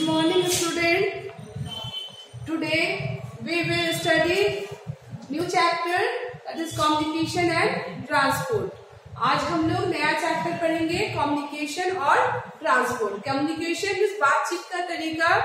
Good morning, student. Today we will study new chapter that is communication and transport. आज हम लोग नया chapter पढ़ेंगे कम्युनिकेशन और ट्रांसपोर्ट कम्युनिकेशन इस बातचीत का तरीका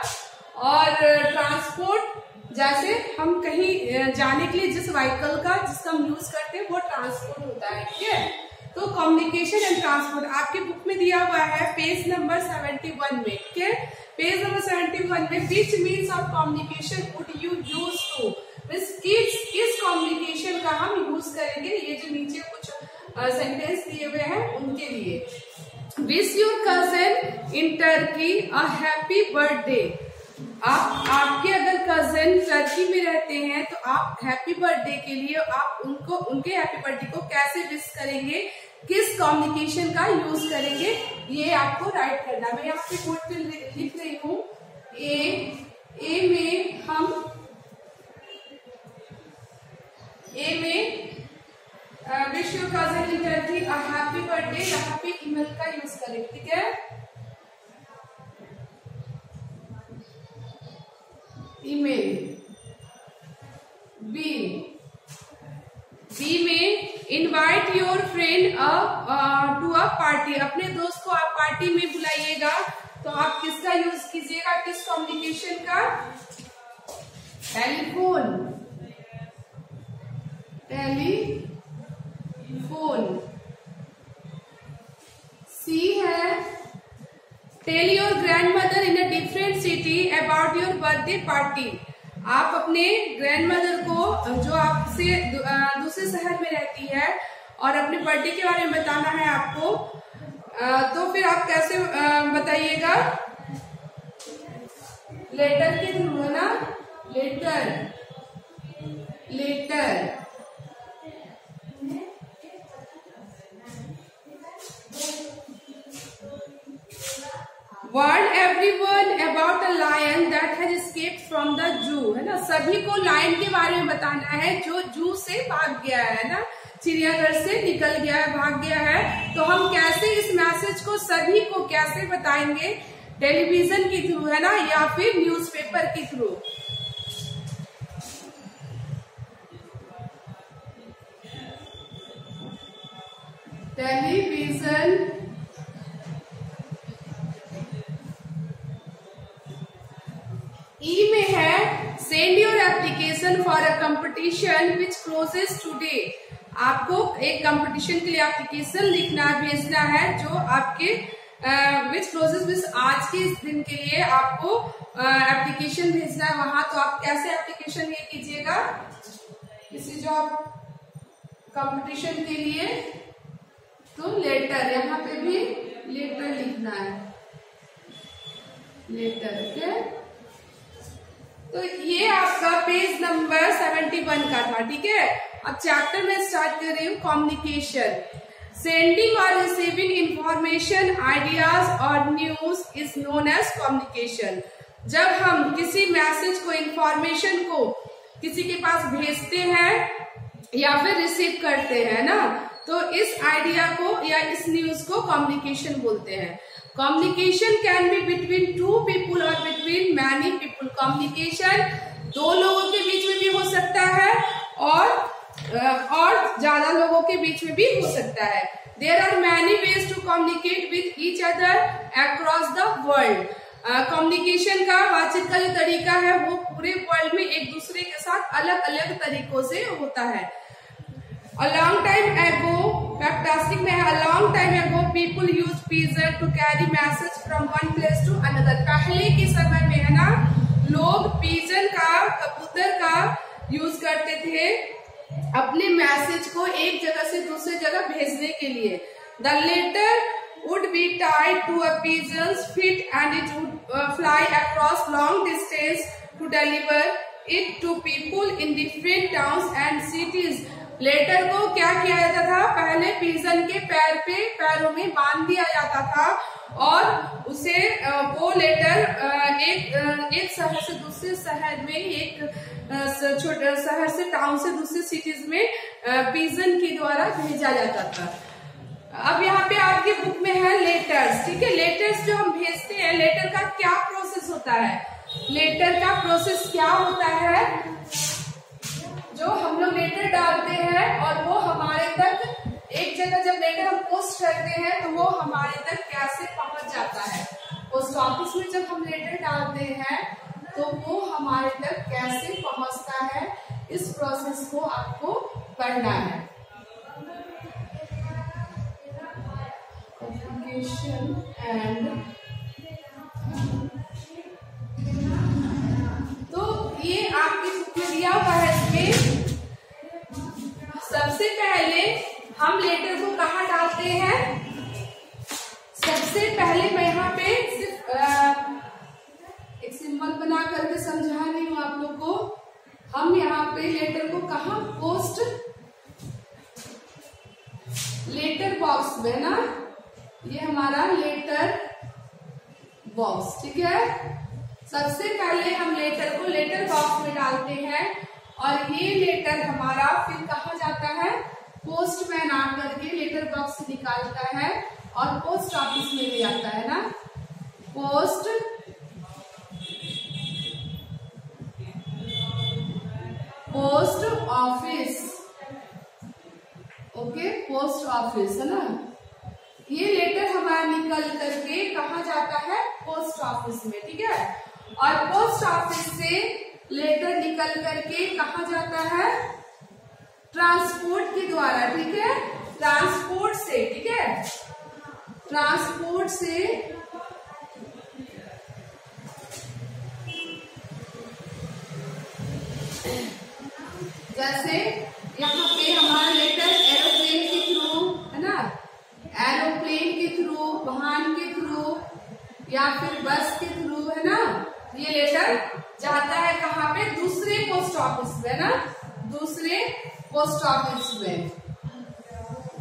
और ट्रांसपोर्ट जैसे हम कहीं जाने के लिए जिस व्हीकल का जिसका हम यूज़ करते हैं वो ट्रांसपोर्ट होता है ठीक है तो कम्युनिकेशन एंड ट्रांसपोर्ट आपके बुक में दिया हुआ है पेज नंबर सेवेंटी वन में ठीक है पेज नंबर सेवेंटी वन में which means of communication would you use to means किस किस कम्युनिकेशन का हम यूज़ करेंगे? ये जो नीचे कुछ सेंटेंस दिए हुए हैं, उनके लिए। Wish your cousin in Turkey a happy birthday आप, आपके अगर कज़न टर्की में रहते हैं तो आप हैप्पी बर्थडे के लिए आप उनको, उनके हैप्पी बर्थडे को कैसे विश करेंगे? किस कम्युनिकेशन का यूज़ करेंगे, ये आपको राइट करना मैं यहाँ पे बोर्ड पे लिख रही हूँ। ए ए में हम ए में wish you cousin a happy birthday यहाँ पे ईमेल का यूज़ करेंगे ठीक है? Email invite your friend to a party अपने दोस्त को आप पार्टी में बुलाइएगा। तो आप किसका यूज़ कीजिएगा? किस कम्युनिकेशन का? टेलीफोन टेलीफोन सी है tell your grandmother in a different city about your birthday party आप अपने ग्रैंड मदर को जो आपसे दूसरे शहर में रहती है और अपने बर्थडे के बारे में बताना है आपको तो फिर आप कैसे बताइएगा? लेटर के थ्रू है ना? Letter letter word everyone about a lion that has escape from the zoo है ना? सभी को लायन के बारे में बताना है, जो जू से भाग गया है ना? चिड़ियाघर से निकल गया है, भाग गया है। तो हम कैसे इस मैसेज को सभी को कैसे बताएँगे? टेलीविज़न के थ्रू है ना? या फिर न्यूज़पेपर के थ्रू टेलीविज़न ई में है send your application for a competition which closes today आपको एक कंपटीशन के लिए एप्लीकेशन लिखना, भेजना है, जो आपके विच क्लोजेस विच आज के इस दिन के लिए आपको एप्लीकेशन भेजना है वहाँ। तो आप कैसे एप्लीकेशन ये कीजिएगा? किसी जॉब कंपटीशन के लिए तो लेटर यहाँ पे भी लेटर लिखना है। लेटर ओके तो ये आपका पेज नंबर सेवेंटी वन का था, ठीक है? अब चैप्टर में स्टार्ट कर रही हूँ कम्युनिकेशन सेंडिंग और रिसीविंग इंफॉर्मेशन आइडियाज़ और news is known as communication जब हम किसी मैसेज को इंफॉर्मेशन को किसी के पास भेजते हैं या फिर रिसीव करते हैं ना तो इस आइडिया को या इस न्यूज़ को कम्युनिकेशन बोलते हैं। Communication can be between two people और बिटवीन मैनी पीपुल कम्युनिकेशन दो लोगों के बीच में भी हो सकता है और और ज़्यादा लोगों के बीच में भी हो सकता है। There are many ways to communicate with each other across the world communication का बातचीत का जो तरीका है वो पूरे वर्ल्ड में एक दूसरे के साथ अलग अलग तरीकों से होता है। A long time ago, fantastic में है a long time ago people used pigeon to carry message from one place to another. पहले के समय में है ना लोग पिजन का कबूतर का यूज़ करते थे अपने मैसेज को एक जगह से दूसरे जगह भेजने के लिए the letter would be tied to a pigeon's feet and it would uh, fly across long distance to deliver it to people in different towns and cities. Letter को क्या किया जाता था? पहले पिजन के पैर पे पैरों में बाँध दिया जाता था और उसे वो लेटर एक एक शहर से दूसरे शहर में, एक छोटे शहर से टाउन से दूसरे सिटीज़ में पिजन के द्वारा भेजा जाता था। अब यहाँ पे आपके बुक में है लेटर्स ठीक है? लेटर्स जो हम भेजते हैं लेटर का क्या प्रोसेस होता है? लेटर का प्रोसेस क्या होता है? जो हम लोग लेटर डालते हैं और वो हमारे तक एक जगह जब लेटर हम पोस्ट करते हैं तो वो हमारे तक कैसे पहुँच जाता है? पोस्ट ऑफ़िस में जब हम लेटर डालते हैं तो वो हमारे तक कैसे पहुँचता है? इस प्रोसेस को आपको पढ़ना है। एंड तो ये आपकी बुक में दिया हुआ है सबसे पहले हम लेटर को कहा डालते हैं? सबसे पहले मैं यहाँ पे सिर्फ़ एक सिंबल बना करके समझा रही हूँ आप लोग को। हम यहाँ पे लेटर को कहा पोस्ट लेटर बॉक्स में ना? ये हमारा लेटर बॉक्स ठीक है? सबसे पहले हम लेटर को लेटर बॉक्स में डालते हैं। और ये लेटर हमारा फिर कहा जाता है? पोस्टमैन आकर के लेटर बॉक्स निकालता है और पोस्ट ऑफ़िस में ले जाता है ना? Post post office okay post office है ना? ये लेटर हमारा निकल करके कहा जाता है? पोस्ट ऑफ़िस में, ठीक है? और पोस्ट ऑफ़िस से लेटर निकल करके कहा जाता है ट्रांसपोर्ट के द्वारा, ठीक है? ट्रांसपोर्ट से, ठीक है? ट्रांसपोर्ट से जैसे यहाँ पे हमारा लेटर एरोप्लेन के थ्रू है ना एरोप्लेन के थ्रू वाहन के थ्रू या फिर बस के थ्रू है ना ये लेटर जाता है कहाँ पे दूसरे पोस्ट ऑफ़िस में ना, दूसरे पोस्ट ऑफ़िस में।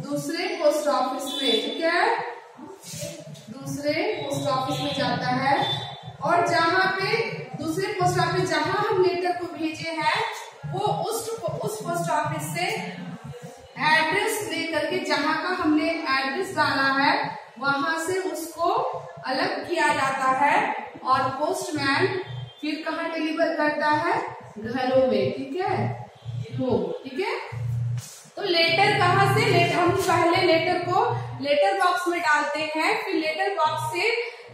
दूसरे पोस्ट ऑफ़िस में, ठीक है? दूसरे पोस्ट ऑफ़िस में जाता है। और जहाँ पे, दूसरे पोस्ट ऑफ़िस जहाँ हम लेटर को भेजे हैं, वो उस उस पोस्ट ऑफ़िस से एड्रेस लेकर के, जहाँ का हमने एड्रेस डाला है, वहाँ से उसको अलग किया जाता है। और पोस्टमैन फिर कहा डिलीवर करता है? घरों में, ठीक है? हो, ठीक है? तो लेटर कहाँ से लेटर हम पहले लेटर को लेटर बॉक्स में डालते हैं, फिर लेटर बॉक्स से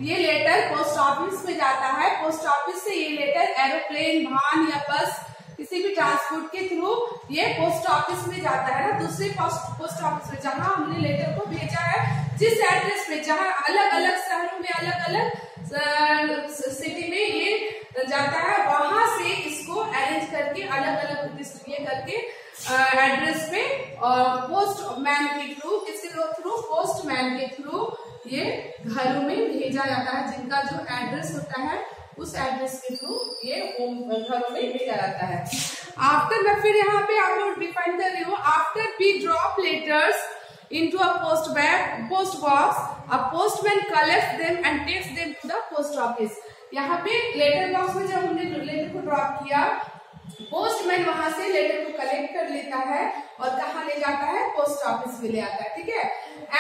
ये लेटर पोस्ट ऑफ़िस में जाता है। पोस्ट ऑफ़िस से ये लेटर एरोप्लेन वाहन या बस किसी भी ट्रांसपोर्ट के थ्रू ये पोस्ट ऑफ़िस में जाता है ना। दूसरे पोस्ट ऑफ़िस में जहाँ हमने लेटर को भेजा है, जिस एड्रेस पे जहाँ अलग अलग शहरों में अलग अलग सिटी में ये जाता है, वहाँ से इसको अरेंज करके अलग अलग डिस्ट्रीब्यूट करके एड्रेस पे और पोस्ट मैन के थ्रू किसके थ्रू पोस्ट मैन के थ्रू ये घरों में भेजा जाता है, जिनका जो एड्रेस होता है, उस एड्रेस के थ्रू ये घरों में भेजा जाता है। आफ्टर फिर यहाँ पे आप लोग डिफाइन कर रही हूँ after we drop letters into a post bag, post box. A postman collects them and takes them to the post office. यहाँ पे लेटर बॉक्स में जब हमने लेटर को ड्रॉप किया पोस्टमैन वहाँ से लेटर को कलेक्ट कर लेता है और कहा ले जाता है? पोस्ट ऑफ़िस में ले आता है, ठीक है?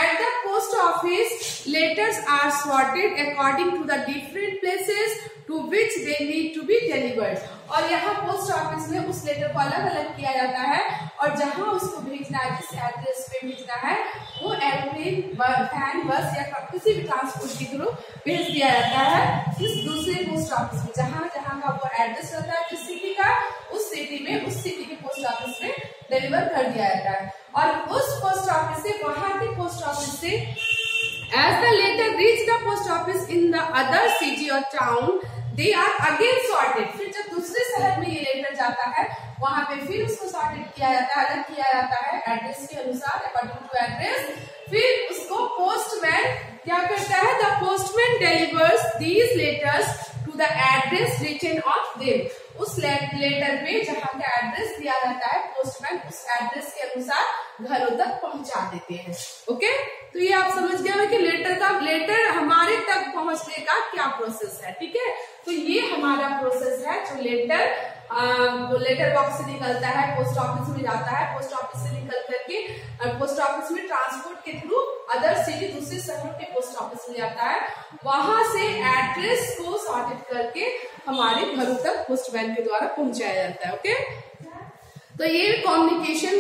At the post office letters are sorted according to the different places to which they need to be delivered और यहाँ पोस्ट ऑफ़िस में उस लेटर को अलग अलग किया जाता है और जहाँ उसको भेजना है, जिस एड्रेस पे भेजना है, वो एरोप्लेन वैन बस या किसी भी ट्रांसपोर्ट के थ्रू भेज दिया जाता है इस दूसरे पोस्ट ऑफ़िस में, जहाँ जहाँ का वो एड्रेस रहता है जिस सिटी का, उस सिटी में, उस सिटी के पोस्ट ऑफ़िस में डिलीवर कर दिया जाता है। और उस पोस्ट ऑफ़िस से, वहाँ के पोस्ट ऑफ़िस से as the letter reach the post office in the other city और town they are again sorted फिर जब दूसरे शहर में ये लेटर जाता है, वहाँ पे फिर उसको सॉर्टेड किया जाता है, अलग किया जाता है एड्रेस के अनुसार अकॉर्डिंग टू एड्रेस फिर उसको पोस्टमैन क्या करता है? The postman delivers these letters to the address written of them उस लेटर पे जहाँ का एड्रेस दिया जाता है पोस्टमैन उस एड्रेस के अनुसार घरों तक पहुँचा देते हैं। ओके तो ये आप समझ गए कि लेटर का लेटर हमारे तक पहुँचने का क्या प्रोसेस है, ठीक है? तो ये हमारा प्रोसेस है जो लेटर वो लेटर बॉक्स से निकलता है पोस्ट ऑफ़िस में जाता है पोस्ट ऑफ़िस से निकल करके पोस्ट ऑफ़िस में ट्रांसपोर्ट के थ्रू अदर सिटी दूसरे शहरों के पोस्ट ऑफ़िस ऑफ़िस में जाता है। वहाँ से एड्रेस को सॉर्टेड करके हमारे घरों तक पोस्टमैन के द्वारा पहुँचाया जाता है ओके तो ये कम्युनिकेशन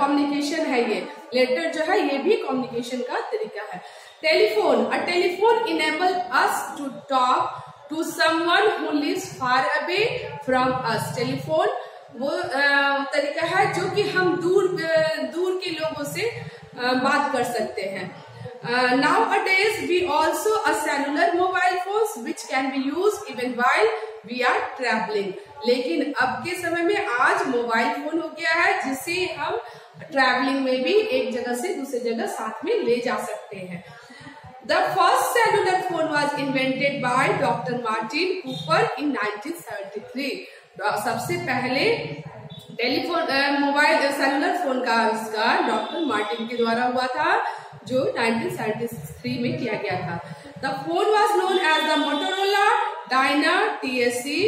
कम्युनिकेशन है ये। लेटर जो है, ये भी कम्युनिकेशन का तरीका है। Telephone a telephone enable us to talk to someone who lives far away from us telephone वो तरीका है जो कि हम दूर दूर के लोगों से बात कर सकते हैं। Nowadays we also a cellular mobile phone which can be use even while we are travelling लेकिन अब के समय में आज मोबाइल फ़ोन हो गया है, जिसे हम ट्रेवलिंग में भी एक जगह से दूसरी जगह साथ में ले जा सकते हैं। The first cellular phone was invented by doctor Martin Cooper in 1973 सबसे पहले टेलीफोन मोबाइल सेलुलर फ़ोन का आविष्कार डॉक्टर मार्टिन के द्वारा हुआ था, जो 1973 में किया गया था। The phone was known as the Motorola Dyna T S C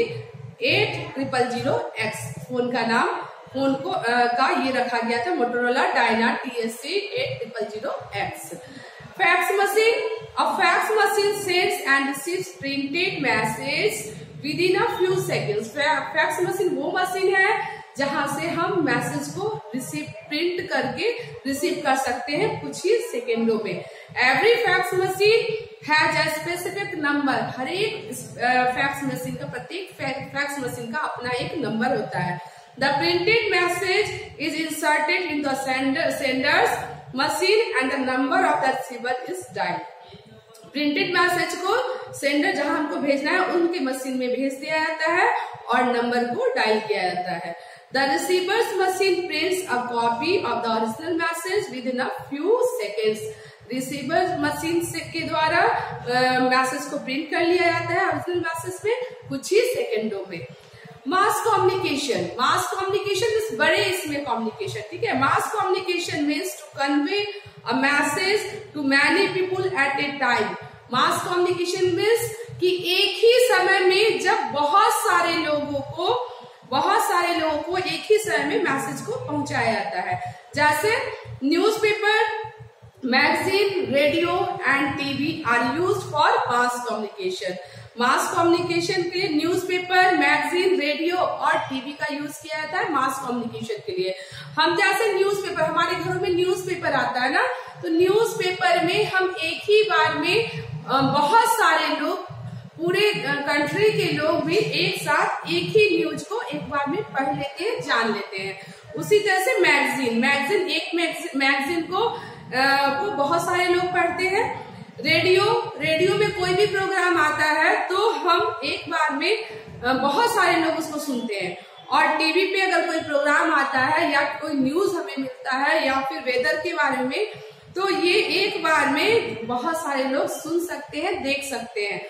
eight triple zero X phone का नाम फ़ोन को आ, का ये रखा गया था Motorola Dyna T S C eight triple zero X fax machine a fax machine sends and receives printed message within a few seconds fax machine वो machine है जहाँ से हम मैसेज को रिसीव प्रिंट करके रिसीव कर सकते हैं कुछ ही सेकेंडों में। Every fax machine has a specific number हर एक फैक्स मशीन का, प्रत्येक फैक्स मशीन का अपना एक नंबर होता है। The printed message is inserted in the sender's machine and the number of the receiver is dial printed message को sender जहाँ हमको भेजना है, उनके मशीन में भेज दिया जाता है और नंबर को डायल किया जाता है। The receiver's machine prints a copy of the original message within a few seconds receiver machine के द्वारा मैसेज को प्रिंट कर लिया जाता है ओरिजिनल मैसेज में, कुछ ही सेकेंडों में। मास कम्युनिकेशन मास कम्युनिकेशन इस बड़े इसमें कम्युनिकेशन ठीक है? Mass communication means to convey a message to many people at a time mass communication means कि एक ही समय में जब बहुत सारे लोगों को, बहुत सारे लोगों को एक ही समय में मैसेज को पहुँचाया जाता है। जैसे newspaper magazine radio and TV are use for mass communication mass communication के लिए न्यूज़पेपर मैगजीन रेडियो और टीवी का यूज़ किया जाता है मास कम्युनिकेशन के लिए। हम जैसे न्यूज़पेपर हमारे घरों में न्यूज़पेपर आता है ना तो न्यूज़पेपर में हम एक ही बार में बहुत सारे लोग, पूरे कंट्री के लोग भी एक साथ एक ही न्यूज़ को एक बार में पढ़ लेते हैं, जान लेते हैं। उसी तरह से मैगजीन मैगजीन एक मैगजीन को को बहुत सारे लोग पढ़ते हैं। रेडियो रेडियो में कोई भी प्रोग्राम आता है तो हम एक बार में बहुत सारे लोग उसको सुनते हैं। और टीवी पे अगर कोई प्रोग्राम आता है या कोई न्यूज़ हमें मिलता है या फिर वेदर के बारे में तो ये एक बार में बहुत सारे लोग सुन सकते हैं, देख सकते हैं।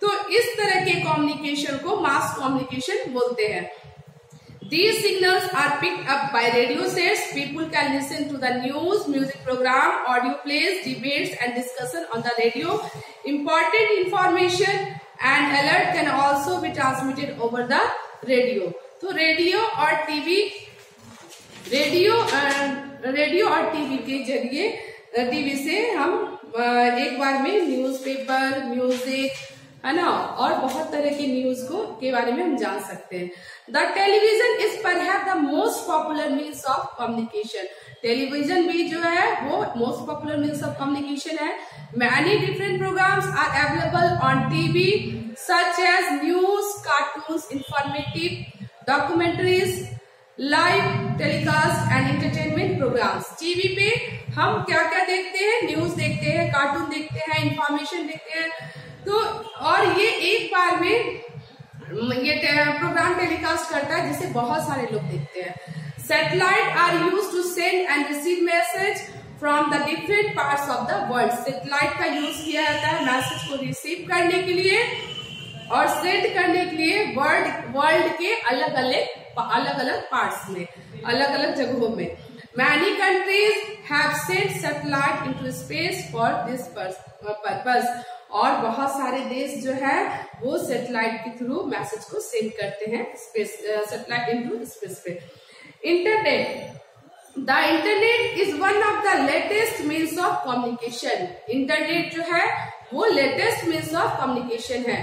तो इस तरह के कम्युनिकेशन को मास कम्युनिकेशन बोलते हैं। These signals are picked up by radio sets. People can listen to the news, music program, audio plays, debates and discussion on the radio. Important information and alert can also be transmitted over the radio. तो radio और TV radio radio और TV के ज़रिए TV से हम एक बार में newspaper music है ना? और बहुत तरह की न्यूज़ को, के बारे में हम जान सकते हैं। द टेलीविज़न इज़ पर the most popular means of communication television भी जो है, वो most popular means of communication है। Many different programmes are available on TV such as news cartoon informative documentaries live telecast and entertainment programmes TV पे हम क्या क्या देखते हैं? न्यूज़ देखते हैं कार्टून देखते हैं इंफॉर्मेशन देखते हैं। तो और ये एक बार में ये प्रोग्राम टेलीकास्ट करता है, जिसे बहुत सारे लोग देखते हैं। Satellite are use to send and receive message from the different parts of the world satellite का यूज़ किया जाता है मैसेज को रिसीव करने के लिए और सेंड करने के लिए वर्ल्ड वर्ल्ड के अलग अलग अलग अलग पार्ट्स में अलग अलग जगहों में। Many countries have sent satellite into space for this purpose और बहुत सारे देश जो है, वो सेटेलाइट के थ्रू मैसेज को सेंड करते हैं स्पेस सेटेलाइट इनटू स्पेस पे। Internet the internet is one of the latest means of communication internet जो है, वो लेटेस्ट मीन्स ऑफ़ कम्युनिकेशन है।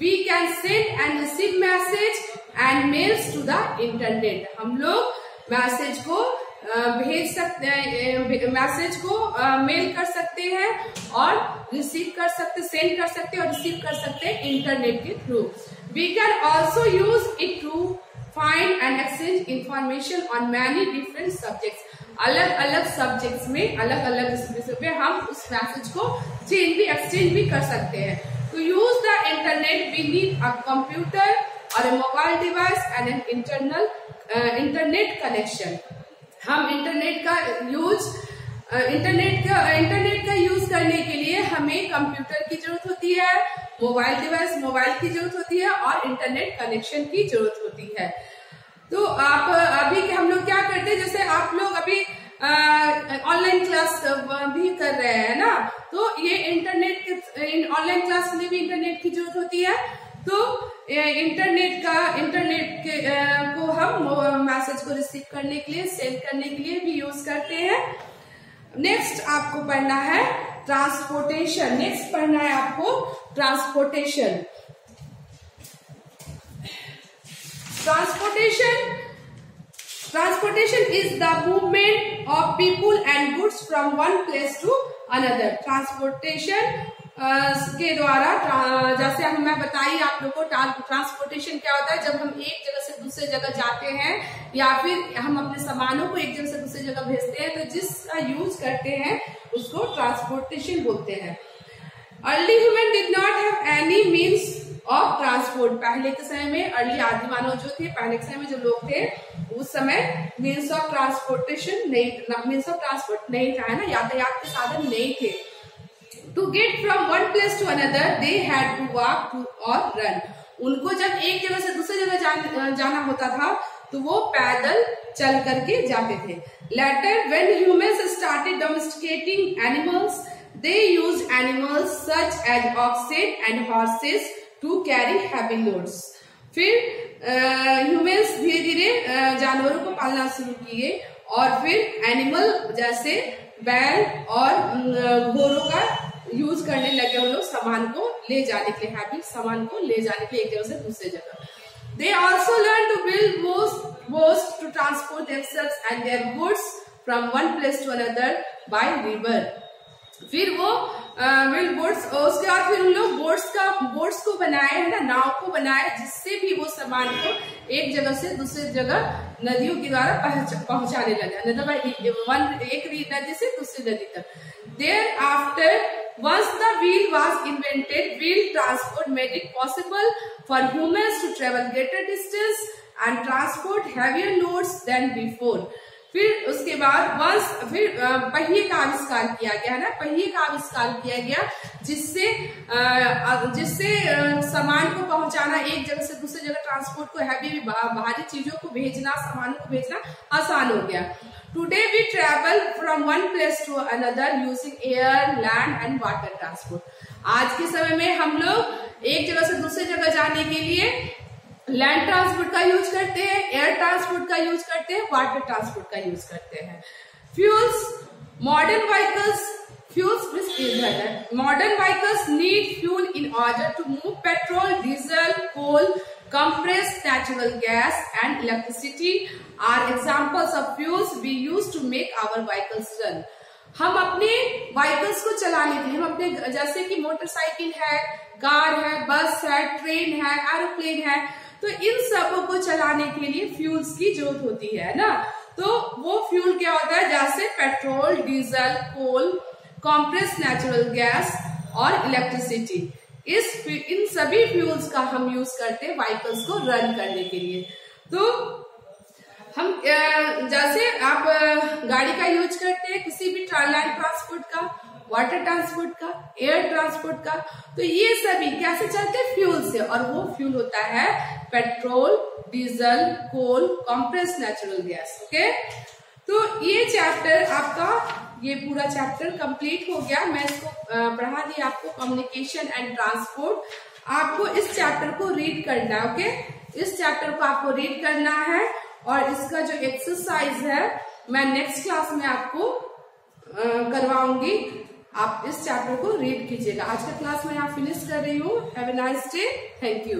We can send and receive message and mails to the internet हम लोग message को भेज सकते मैसेज को मेल कर सकते हैं और रिसीव कर सकते सेंड कर सकते और रिसीव कर सकते हैं इंटरनेट के through we can also use it to find and exchange information on many different subjects अलग अलग सब्जेक्ट्स में, अलग अलग पे हम उस मैसेज को चेंज भी एक्सचेंज भी कर सकते हैं. To use the internet we need a computer or mobile device and an internal internet connection हम इंटरनेट का यूज़ इंटरनेट का इंटरनेट का यूज़ करने के लिए हमें कंप्यूटर की ज़रूरत होती है मोबाइल डिवाइस मोबाइल की ज़रूरत होती है और इंटरनेट कनेक्शन की ज़रूरत होती है। तो आप, अभी हम लोग क्या करते हैं, जैसे आप लोग अभी ऑनलाइन क्लास भी कर रहे हैं ना? तो ये इंटरनेट ऑनलाइन क्लास में भी इंटरनेट की ज़रूरत होती है। तो इंटरनेट का इंटरनेट के को हम मैसेज को रिसीव करने के लिए सेंड करने के लिए भी यूज़ करते हैं। नेक्स्ट आपको पढ़ना है ट्रांसपोर्टेशन नेक्स्ट पढ़ना है आपको transportation transportation transportation is the movement of people and goods from one place to another transportation के द्वारा जैसे हम मैं बताई आप लोग को ट्रांसपोर्टेशन क्या होता है? जब हम एक जगह से दूसरे जगह जाते हैं, या फिर हम अपने सामानों को एक जगह से दूसरी जगह भेजते हैं तो जिसका यूज़ करते हैं, उसको ट्रांसपोर्टेशन बोलते हैं। Early human did not have any means of transport पहले के समय में अर्ली आदि मानव जो थे, पहले के समय में जो लोग थे, उस समय मीन्स ऑफ़ ट्रांसपोर्टेशन नहीं मीन्स ऑफ़ ट्रांसपोर्ट नहीं था, है ना? यातायात के साधन नहीं थे। To get from one place to another they had to walk to or run उनको जब एक जगह से दूसरी जगह जान, जाना होता था तो वो पैदल चल करके जाते थे। Later when humans started domesticating animals they use animals such as oxen and horses to carry heavy loads फिर ह्यूमन्स धीरे धीरे जानवरों को पालना शुरू किए और फिर एनिमल जैसे बैल और घोड़ों का यूज़ करने लगे उन लोग सामान को ले जाने के लिए हैबिट सामान को ले जाने के लिए एक जगह से दूसरे जगह। They also learn to build boast to transport and their goods from one place to another by river फिर वो विल बोट्स उसके बाद फिर उन लोग बोट्स का बोट्स को बनाए, है ना, नाव को बनाए, जिससे भी वो सामान को एक जगह से दूसरी जगह नदियों के द्वारा पहुँचाने लगा। वन एक नदी से दूसरी नदी तक। There after Once the wheel was invented, wheel transport made it possible for humans to travel greater distance and transport heavier loads than before. फिर उसके बाद वंस फिर पहिए का आविष्कार किया गया है ना पहिए का आविष्कार किया गया जिससे जिससे सामान को पहुंचाना एक जगह से दूसरी जगह ट्रांसपोर्ट को हैवी भारी चीज़ों को भेजना सामानों को भेजना आसान हो गया Today we travel from one place to another using air, land and water transport. आज के समय में हम लोग एक जगह से दूसरी जगह जाने के लिए लैंड ट्रांसपोर्ट का यूज़ करते हैं एयर ट्रांसपोर्ट का यूज़ करते हैं वाटर ट्रांसपोर्ट का यूज़ करते हैं। Fuels modern vehicles fuels modern vehicles need fuel in order to move petrol diesel coal Compressed natural gas and electricity. Are examples fuels we use to make our vehicles हम अपने vehicles को चलाने के हम अपने जैसे कि मोटरसाइकिल है कार है बस है ट्रेन है एरोप्लेन है तो इन सबको चलाने के लिए फ्यूल्स की ज़रूरत होती है ना? तो वो फ्यूल क्या होता है? जैसे petrol diesel coal compress natural gas और इलेक्ट्रिसिटी इस इन सभी फ्यूल्स का हम यूज़ करते हैं व्हीकल्स को रन करने के लिए. तो हम जैसे आप गाड़ी का यूज़ करते हैं किसी भी लैंड ट्रांसपोर्ट का, वाटर ट्रांसपोर्ट का, एयर ट्रांसपोर्ट का तो ये सभी कैसे चलते हैं? फ्यूल से। और वो फ्यूल होता है petrol, diesel, coal, compress, natural gas, okay? तो ये चैप्टर आपका, ये पूरा चैप्टर कंप्लीट हो गया। मैं इसको पढ़ा दी आपको कम्युनिकेशन एंड ट्रांसपोर्ट। आपको इस चैप्टर को रीड करना है, ओके? इस चैप्टर को आपको रीड करना है। और इसका जो एक्सरसाइज है, मैं नेक्स्ट क्लास में आपको करवाऊँगी। आप इस चैप्टर को रीड कीजिएगा। आज का क्लास मैं यहाँ फिनिश कर रही हूँ। Have a nice day thank you